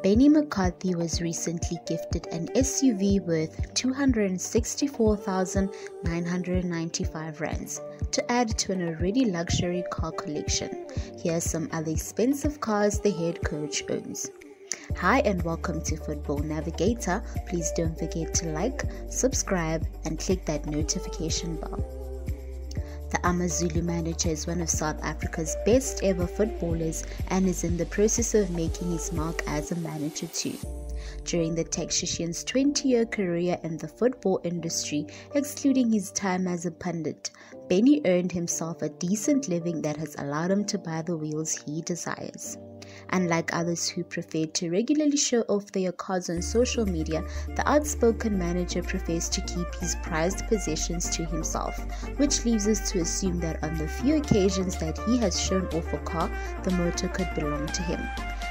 Benni McCarthy was recently gifted an SUV worth 264,995 rands to add to an already luxury car collection. Here are some other expensive cars the head coach owns. Hi and welcome to Football Navigator. Please don't forget to like, subscribe, and click that notification bell. The Amazulu manager is one of South Africa's best ever footballers and is in the process of making his mark as a manager too. During the Takshishian's 20 year career in the football industry, excluding his time as a pundit, Benni earned himself a decent living that has allowed him to buy the wheels he desires. Unlike others who prefer to regularly show off their cards on social media, the outspoken manager prefers to keep his prized possessions to himself, which leaves us to assume that on the few occasions that he has shown off a car, the motor could belong to him.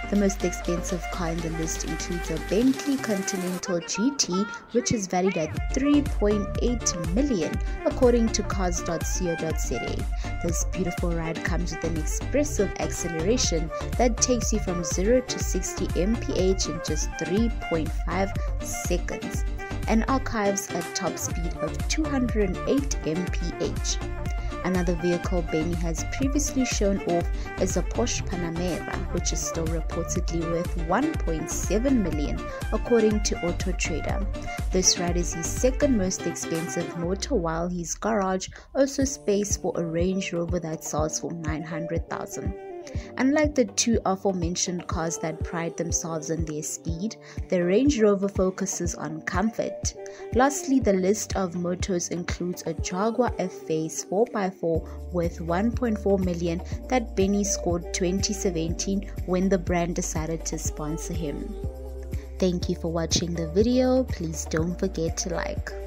The most expensive car in the list includes a Bentley Continental GT, which is valued at 3.8 million, according to cars.co.za. This beautiful ride comes with an expressive acceleration that takes you from 0 to 60 mph in just 3.5 seconds and archives a top speed of 208 mph. Another vehicle Benni has previously shown off is a Porsche Panamera, which is still reportedly worth 1.7 million according to Auto Trader. This ride is his second most expensive motor, while his garage also space for a Range Rover that sells for 900,000. Unlike the two aforementioned cars that pride themselves on their speed, the Range Rover focuses on comfort. Lastly, the list of motors includes a Jaguar F-Pace 4x4 worth 1.4 million that Benni scored 2017 when the brand decided to sponsor him. Thank you for watching the video. Please don't forget to like.